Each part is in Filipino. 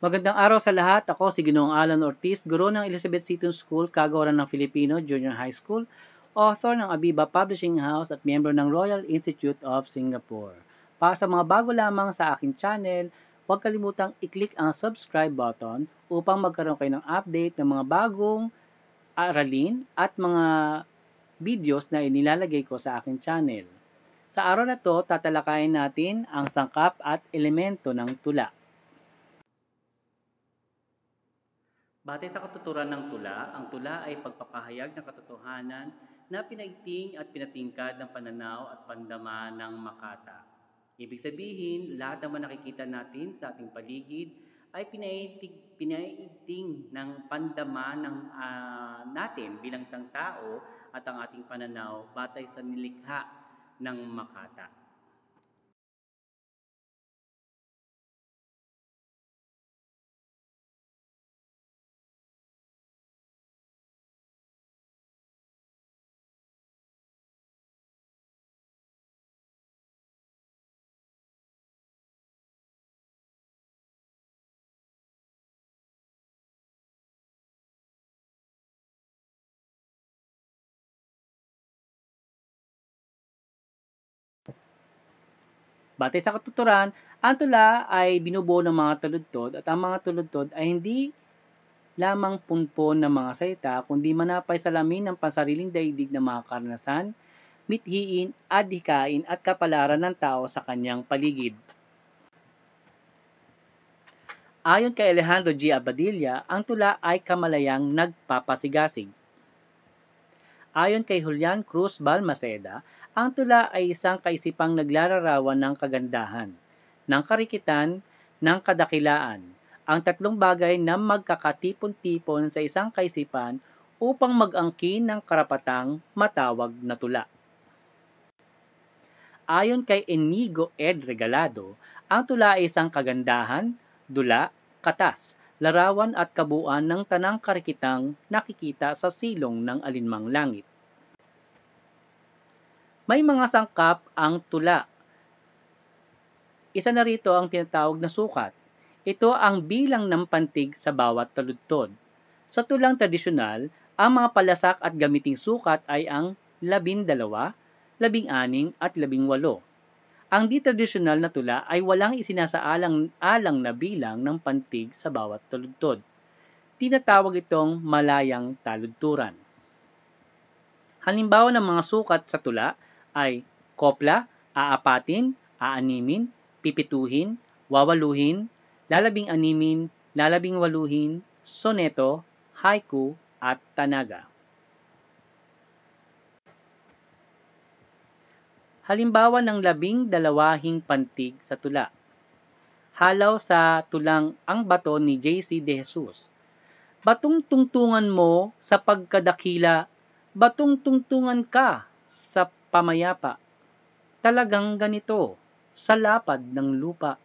Magandang araw sa lahat. Ako si Ginoong Alan Ortiz, guro ng Elizabeth Seton School, kagawaran ng Filipino Junior High School, author ng Abiba Publishing House at member ng Royal Institute of Singapore. Para sa mga bago lamang sa aking channel, huwag kalimutang i-click ang subscribe button upang magkaroon kayo ng update ng mga bagong aralin at mga videos na inilalagay ko sa aking channel. Sa araw na to, tatalakayin natin ang sangkap at elemento ng tula. Batay sa katuturan ng tula, ang tula ay pagpapahayag ng katotohanan na pinaigting at pinatingkad ng pananaw at pandama ng makata. Ibig sabihin, lahat naman nakikita natin sa ating paligid ay pinaitig, pinaigting ng pandama ng uh, natin bilang isang tao at ang ating pananaw batay sa nilikha ng makata. Batay sa katuturan, ang tula ay binubuo ng mga tuludtod at ang mga tuludtod ay hindi lamang punpon ng mga salita, kundi manapay sa lamin ng pansariling daigdig ng mga karanasan, mithiin, adhikain at kapalaran ng tao sa kanyang paligid. Ayon kay Alejandro G. Abadilla, ang tula ay kamalayang nagpapasigasig. Ayon kay Julian Cruz Balmaceda, ang tula ay isang kaisipang naglalarawan ng kagandahan, ng karikitan, ng kadakilaan, ang tatlong bagay na magkakatipon-tipon sa isang kaisipan upang mag-angkin ng karapatang matawag na tula. Ayon kay Enigo Ed Regalado, ang tula ay isang kagandahan, dula, katas, larawan at kabuuan ng tanang karikitang nakikita sa silong ng alinmang langit. May mga sangkap ang tula. Isa na rito ang tinatawag na sukat. Ito ang bilang ng pantig sa bawat taludtod. Sa tulang tradisyonal, ang mga palasak at gamiting sukat ay ang labindalawa, labing-aning at labing-walo. Ang di tradisyonal na tula ay walang isinasaalang alang na bilang ng pantig sa bawat taludtod. Tinatawag itong malayang taludturan. Halimbawa ng mga sukat sa tula ay kopla, aapatin, aanimin, pipituhin, wawaluhin, lalabing animin, lalabing waluhin, soneto, haiku, at tanaga. Halimbawa ng labing dalawahing pantig sa tula. Halaw sa tulang Ang Bato ni J.C. De Jesus. Batong tungtungan mo sa pagkadakila, batong tungtungan ka sa pamayapa. Talagang ganito, sa lapad ng lupa,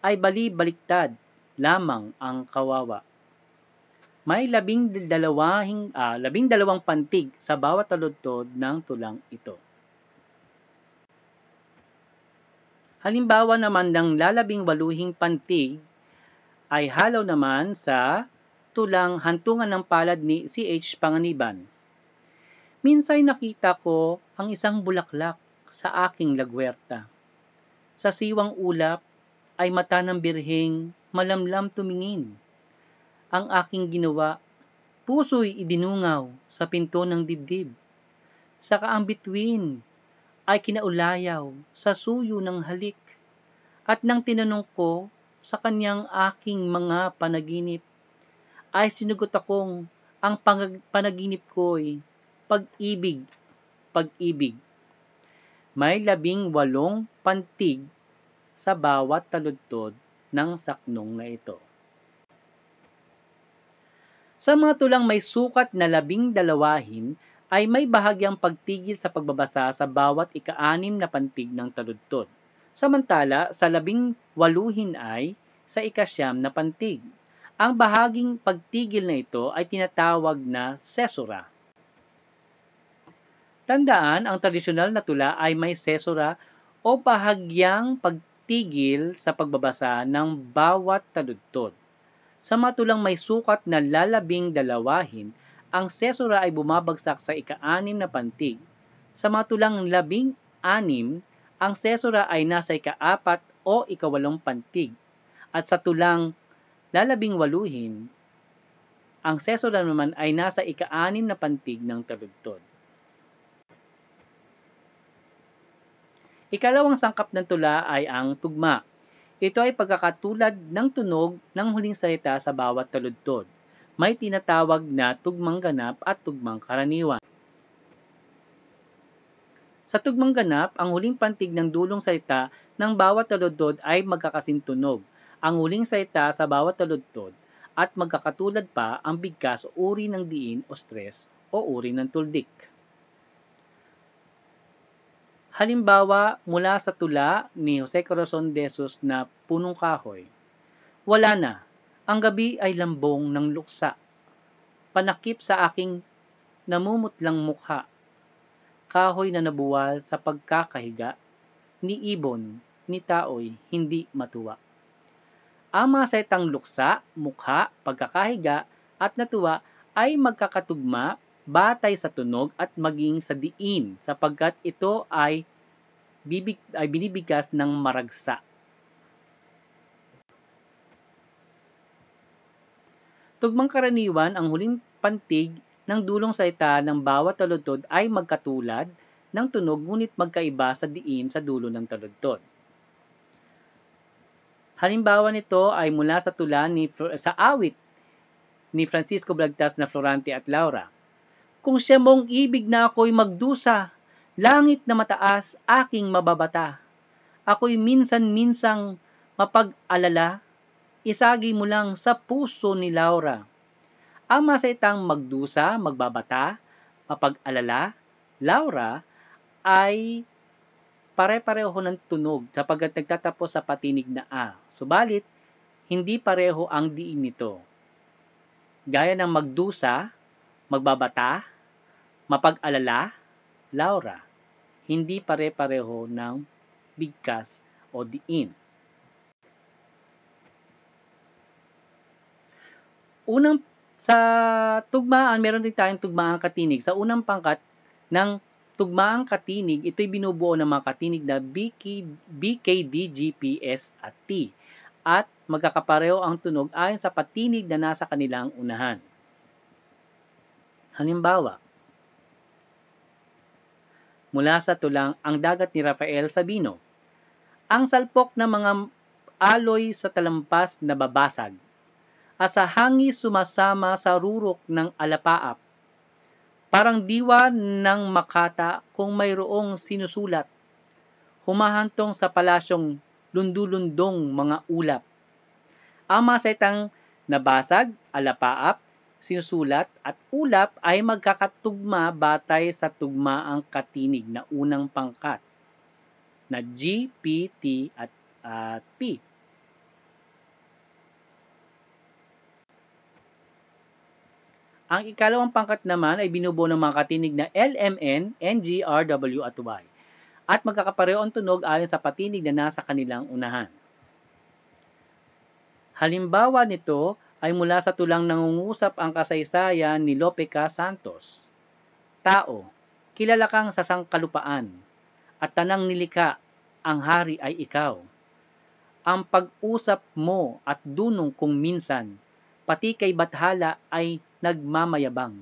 ay bali-baliktad lamang ang kawawa. May labing dalawahing, ah, labing dalawang pantig sa bawat taludtod ng tulang ito. Halimbawa naman ng lalabing waluhing pantig ay halaw naman sa tulang hantungan ng palad ni C.H. Panganiban Minsay nakita ko ang isang bulaklak sa aking lagwerta. Sa siwang ulap ay mata ng birheng malamlam tumingin. Ang aking ginawa, puso'y idinungaw sa pinto ng dibdib. Sa kaambitwin ay kinaulayaw sa suyo ng halik. At nang tinanong ko sa kanyang aking mga panaginip, ay sinugot akong ang panaginip ko'y pag-ibig, pag-ibig. May labing walong pantig sa bawat taludtod ng saknong na ito. Sa mga tulang may sukat na labing dalawahin, ay may bahagyang pagtigil sa pagbabasa sa bawat ika-anim na pantig ng taludtod. Samantala, sa labing waluhin ay sa ikasyam na pantig. Ang bahaging pagtigil na ito ay tinatawag na sesura. Tandaan, ang tradisyonal na tula ay may sesura o bahagyang pagtigil sa pagbabasa ng bawat taludtod. Sa matulang may sukat na lalabing dalawahin, ang sesura ay bumabagsak sa ika-anim na pantig. Sa matulang labing anim, ang sesura ay nasa ika-apat o ikawalong pantig. At sa tulang lalabing waluhin, ang sesura naman ay nasa ika-anim na pantig ng taludtod. Ikalawang sangkap ng tula ay ang tugma. Ito ay pagkakatulad ng tunog ng huling salita sa bawat taludtod. May tinatawag na tugmang ganap at tugmang karaniwan. Sa tugmang ganap, ang huling pantig ng dulong salita ng bawat taludtod ay magkakasintunog. Ang huling salita sa bawat taludtod at magkakatulad pa ang bigkas o uri ng diin o stress o uri ng tuldik. Halimbawa, mula sa tula ni Jose Corazon de Jesus na Punong Kahoy, Wala na, ang gabi ay lambong ng luksa, panakip sa aking namumutlang mukha, kahoy na nabuwal sa pagkakahiga, ni ibon, ni tao'y hindi matuwa. Ang mga setang luksa, mukha, pagkakahiga, at natuwa ay magkakatugma batay sa tunog at maging sa diin sapagkat ito ay, bibig, ay binibigkas ng maragsa. Tugmang karaniwan, ang huling pantig ng dulong salita ng bawat taludtod ay magkatulad ng tunog ngunit magkaiba sa diin sa dulo ng taludtod. Halimbawa nito ay mula sa tula ni sa awit ni Francisco Blagtas na Florante at Laura. Kung siya mong ibig na ako'y magdusa, langit na mataas aking mababata. Ako'y minsan-minsang mapag-alala, isagi mo lang sa puso ni Laura. Ang masaitang magdusa, magbabata, mapag-alala, Laura, ay pare-pareho ng tunog sapagkat nagtatapos sa patinig na A. Subalit, hindi pareho ang diin nito. Gaya ng magdusa, magbabata, mapag-alala, Laura, hindi pare-pareho ng bigkas o diin. Unang sa tugmaan, meron din tayong tugmaang katinig. Sa unang pangkat ng tugmaang katinig, ito'y binubuo ng mga katinig na BK, BKD, GPS at T. At magkakapareho ang tunog ayon sa patinig na nasa kanilang unahan. Halimbawa, mula sa tulang Ang Dagat ni Rafael Sabino, ang salpok ng mga aloy sa talampas na babasag, at sa hangis sumasama sa rurok ng alapaap, parang diwa ng makata kung mayroong sinusulat, humahantong sa palasyong lundulundong mga ulap. Ang masetang nabasag, alapaap, sinusulat at ulap ay magkakatugma batay sa tugmaang katinig na unang pangkat na G, P, T at, at P. Ang ikalawang pangkat naman ay binubuo ng mga katinig na L, M, N, N, G, R, W at Y. At magkakapareho ang tunog ayon sa patinig na nasa kanilang unahan. Halimbawa nito ay mula sa tulang nangungusap ang kasaysayan ni Lope. Santos. Tao, kilala kang sa sangkalupaan, at tanang nilika, ang hari ay ikaw. Ang pag-usap mo at dunong kung minsan, pati kay Bathala ay nagmamayabang.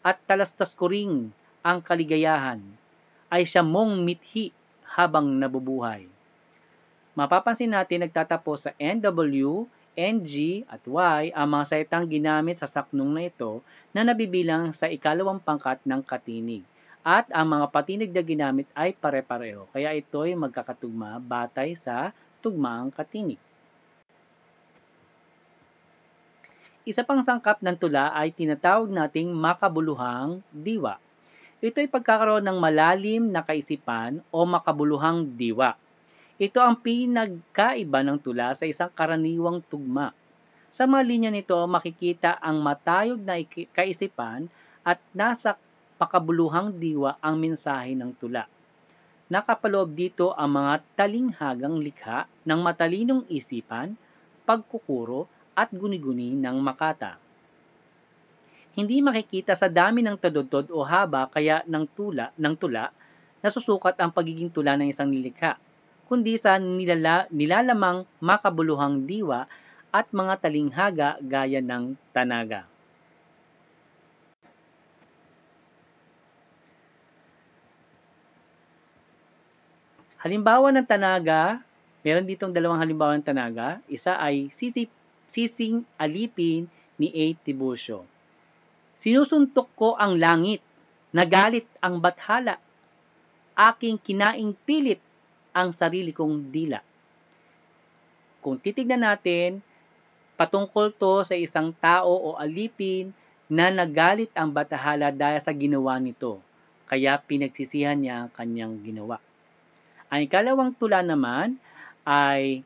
At talastas ko ring ang kaligayahan, ay siya mong mithi habang nabubuhay. Mapapansin natin nagtatapos sa NW NG at Y ang mga salitang ginamit sa saknong na ito na nabibilang sa ikalawang pangkat ng katinig. At ang mga patinig na ginamit ay pare-pareho, kaya ito ay magkakatugma batay sa tugmaang katinig. Isa pang sangkap ng tula ay tinatawag nating makabuluhang diwa. Ito ay pagkakaroon ng malalim na kaisipan o makabuluhang diwa ito ang pinagkaiba ng tula sa isang karaniwang tugma. Sa mga linya nito, makikita ang matayog na kaisipan at nasa pakabuluhang diwa ang mensahe ng tula. Nakapaloob dito ang mga talinghagang likha ng matalinong isipan, pagkukuro at guni-guni ng makata. Hindi makikita sa dami ng tadodod o haba kaya ng tula, ng tula nasusukat ang pagiging tula ng isang nilikha, kundi sa nilala, nilalamang makabuluhang diwa at mga talinghaga gaya ng tanaga. Halimbawa ng tanaga, meron ditong dalawang halimbawa ng tanaga. Isa ay sisi, sising alipin ni A. Tiburcio. Sinusuntok ko ang langit, nagalit ang bathala, aking kinaing pilit ang sarili kong dila. Kung titignan natin, patungkol to sa isang tao o alipin na nagalit ang batahala dahil sa ginawa nito, kaya pinagsisihan niya ang kanyang ginawa. Ang ikalawang tula naman ay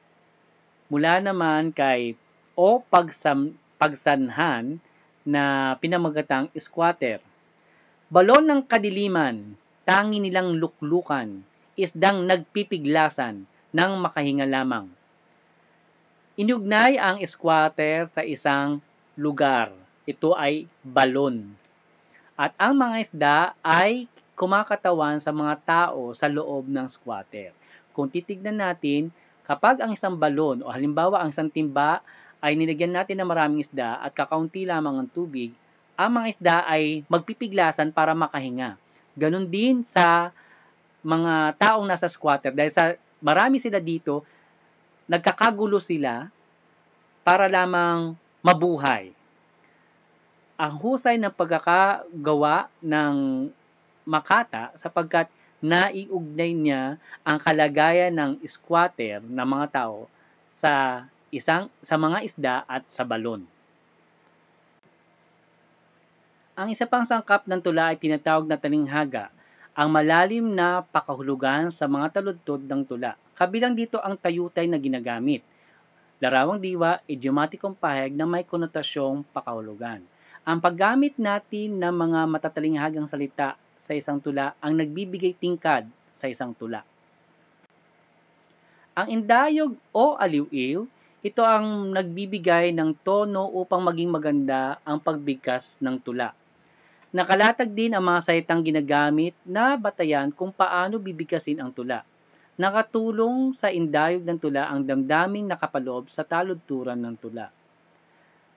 mula naman kay o pagsam, pagsanhan na pinamagatang squatter. Balon ng kadiliman, tangi nilang luklukan, isdang nagpipiglasan ng makahinga lamang. Inugnay ang squatter sa isang lugar. Ito ay balon. At ang mga isda ay kumakatawan sa mga tao sa loob ng squatter. Kung titignan natin, kapag ang isang balon o halimbawa ang isang timba ay nilagyan natin ng maraming isda at kakaunti lamang ang tubig, ang mga isda ay magpipiglasan para makahinga. Ganon din sa mga taong nasa squatter dahil sa marami sila dito, nagkakagulo sila para lamang mabuhay. Ang husay ng pagkakagawa ng makata sapagkat naiugnay niya ang kalagayan ng squatter na mga tao sa isang sa mga isda at sa balon. Ang isa pang sangkap ng tula ay tinatawag na talinghaga, ang malalim na pakahulugan sa mga taludtod ng tula. Kabilang dito ang tayutay na ginagamit. Larawang diwa, idiomatikong pahayag na may konotasyong pakahulugan. Ang paggamit natin ng mga matatalinghagang salita sa isang tula ang nagbibigay tingkad sa isang tula. Ang indayog o aliw-iw, ito ang nagbibigay ng tono upang maging maganda ang pagbigkas ng tula. Nakalatag din ang mga salitang ginagamit na batayan kung paano bibigkasin ang tula. Nakatulong sa indayog ng tula ang damdaming nakapaloob sa taludturan ng tula.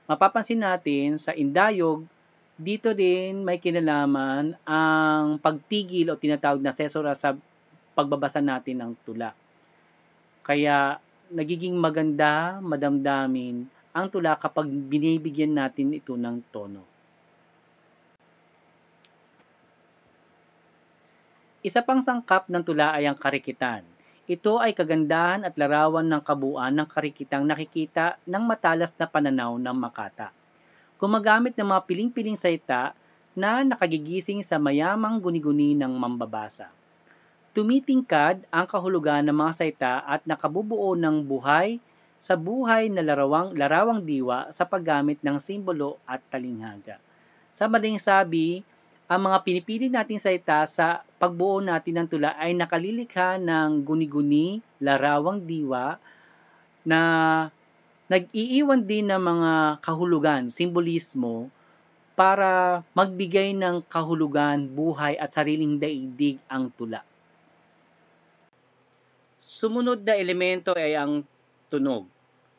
Mapapansin natin sa indayog dito din may kinalaman ang pagtigil o tinatawag na sesora sa pagbabasa natin ng tula. Kaya nagiging maganda, madamdamin ang tula kapag binibigyan natin ito ng tono. Isa pang sangkap ng tula ay ang karikitan. Ito ay kagandahan at larawan ng kabuuan ng karikitang nakikita ng matalas na pananaw ng makata gumagamit ng mga piling-piling salita na nakagigising sa mayamang guni-guni ng mambabasa. Tumitingkad ang kahulugan ng mga salita at nakabubuo ng buhay sa buhay na larawang, larawang diwa sa paggamit ng simbolo at talinghaga. Sa maling sabi, ang mga pinipili nating salita sa pagbuo natin ng tula ay nakalilikha ng guni-guni, larawang diwa na nag-iiwan din ng mga kahulugan, simbolismo, para magbigay ng kahulugan, buhay at sariling daigdig ang tula. Sumunod na elemento ay ang tunog.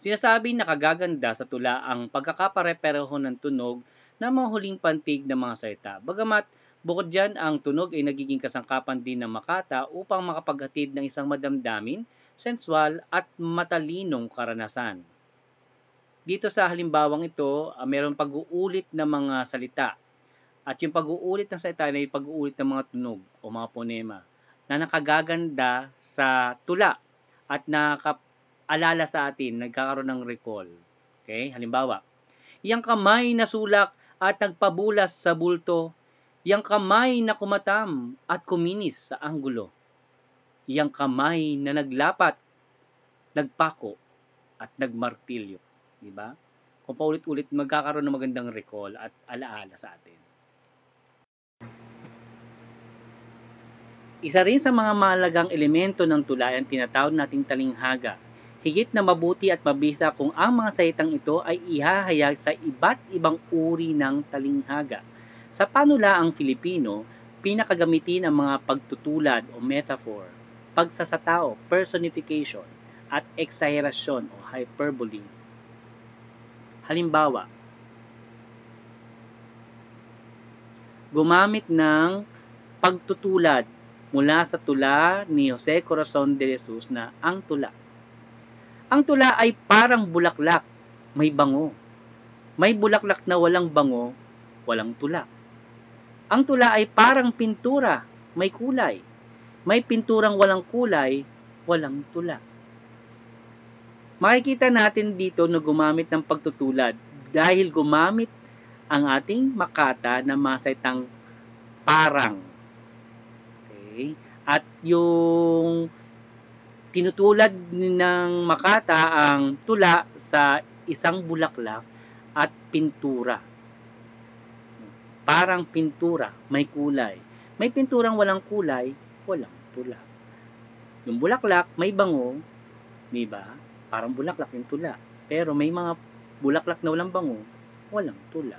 Sinasabi na kagaganda sa tula ang pagkakapare-pareho ng tunog ng mga huling pantig ng mga salita. Bagamat bukod dyan, ang tunog ay nagiging kasangkapan din ng makata upang makapaghatid ng isang madamdamin, sensual at matalinong karanasan. Dito sa halimbawang ito, uh, mayroong pag-uulit ng mga salita. At yung pag-uulit ng salita ay pag-uulit ng mga tunog o mga ponema na nakagaganda sa tula at nakaalala sa atin, nagkakaroon ng recall. Okay? Halimbawa, iyang kamay na sulak at nagpabulas sa bulto, iyang kamay na kumatam at kuminis sa anggulo, iyang kamay na naglapat, nagpako at nagmartilyo. Di ba? Kung paulit-ulit magkakaroon ng magandang recall at alaala sa atin. Isa rin sa mga mahalagang elemento ng tula ang tinatawag nating talinghaga. Higit na mabuti at mabisa kung ang mga salitang ito ay ihahayag sa iba't ibang uri ng talinghaga. Sa panulaang Filipino, pinakagamitin ang mga pagtutulad o metaphor, pagsasatao, personification, at exaggerasyon o hyperbole. Halimbawa, gumamit ng pagtutulad mula sa tula ni Jose Corazon de Jesus na ang tula. Ang tula ay parang bulaklak, may bango. May bulaklak na walang bango, walang tula. Ang tula ay parang pintura, may kulay. May pinturang walang kulay, walang tula. Makikita natin dito na gumamit ng pagtutulad dahil gumamit ang ating makata na masaitang parang. Okay? At yung tinutulad ng makata ang tula sa isang bulaklak at pintura. Parang pintura, may kulay. May pinturang walang kulay, walang tula. Yung bulaklak, may bango, di ba? Parang bulaklak yung tula. Pero may mga bulaklak na walang bango, walang tula.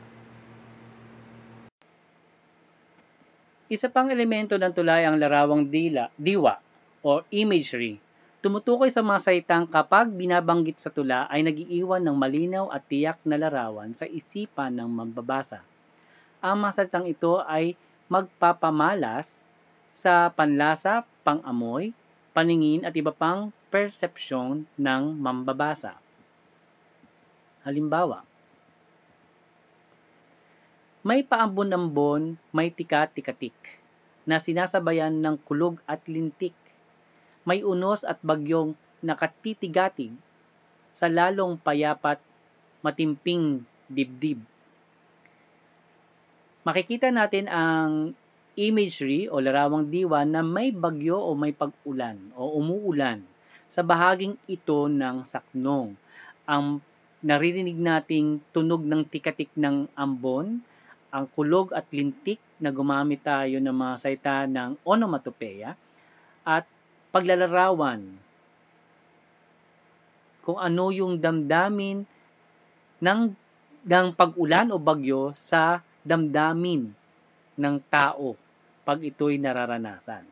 Isa pang elemento ng tulay ang larawang dila, diwa o imagery. Tumutukoy sa mga salitang kapag binabanggit sa tula ay nagiiwan ng malinaw at tiyak na larawan sa isipan ng mambabasa. Ang mga salitang ito ay magpapamalas sa panlasa, pangamoy, paningin at iba pang persepsyon ng mambabasa. Halimbawa, may paambon-ambon, may tika-tikatik, na sinasabayan ng kulog at lintik. May unos at bagyong nakatitigatig sa lalong payapat matimping dibdib. Makikita natin ang imagery o larawang diwa na may bagyo o may pag-ulan o umuulan sa bahaging ito ng saknong. Ang naririnig nating tunog ng tikatik ng ambon ang kulog at lintik na gumamit tayo ng mga salita ng onomatopeya at paglalarawan kung ano yung damdamin ng, ng pag-ulan o bagyo sa damdamin ng tao pag ito'y nararanasan.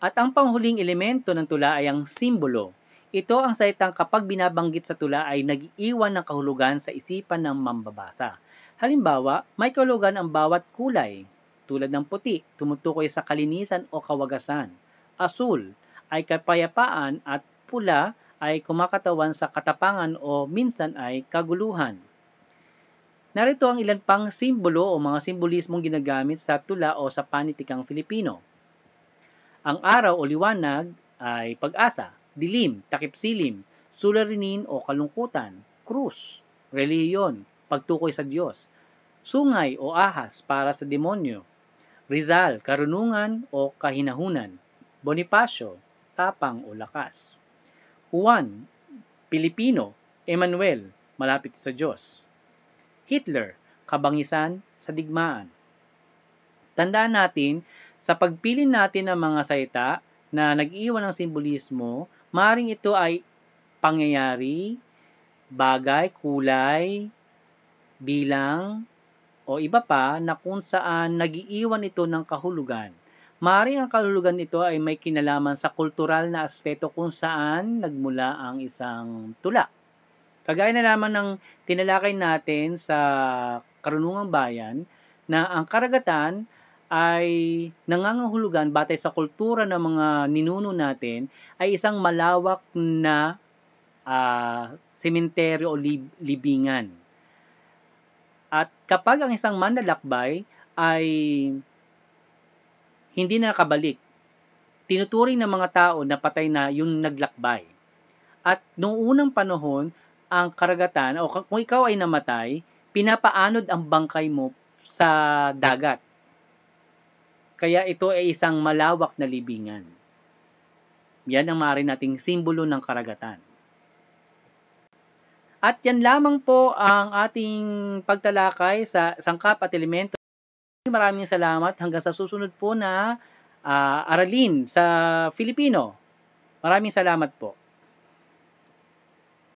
At ang panghuling elemento ng tula ay ang simbolo ito ang salitang kapag binabanggit sa tula ay nag-iwan ng kahulugan sa isipan ng mambabasa. Halimbawa, may kahulugan ang bawat kulay. Tulad ng puti, tumutukoy sa kalinisan o kawagasan. Asul ay kapayapaan at pula ay kumakatawan sa katapangan o minsan ay kaguluhan. Narito ang ilan pang simbolo o mga simbolismong ginagamit sa tula o sa panitikang Filipino. Ang araw o liwanag ay pag-asa dilim, takipsilim, suliranin o kalungkutan, krus, reliyon, pagtukoy sa Diyos, sungay o ahas para sa demonyo, Rizal, karunungan o kahinahunan, Bonifacio, tapang o lakas, Juan, Pilipino, Emmanuel, malapit sa Diyos, Hitler, kabangisan sa digmaan. Tandaan natin, sa pagpili natin ng mga salita na nag-iwan ng simbolismo, Maring ito ay pangyayari, bagay, kulay, bilang, o iba pa na kung saan nagiiwan ito ng kahulugan. Maring ang kahulugan nito ay may kinalaman sa kultural na aspeto kung saan nagmula ang isang tula. Kagaya na naman ng tinalakay natin sa Karunungang Bayan na ang karagatan ay nangangahulugan batay sa kultura ng mga ninuno natin ay isang malawak na uh, sementeryo o lib- libingan. Kapag ang isang manlalakbay ay hindi na nakabalik, tinuturing ng mga tao na patay na yung naglakbay. At noong unang panahon, ang karagatan, o kung ikaw ay namatay, pinapaanod ang bangkay mo sa dagat kaya ito ay isang malawak na libingan. Yan ang maaari nating simbolo ng karagatan. At yan lamang po ang ating pagtalakay sa sangkap at elemento. Maraming salamat hanggang sa susunod po na uh, aralin sa Filipino. Maraming salamat po.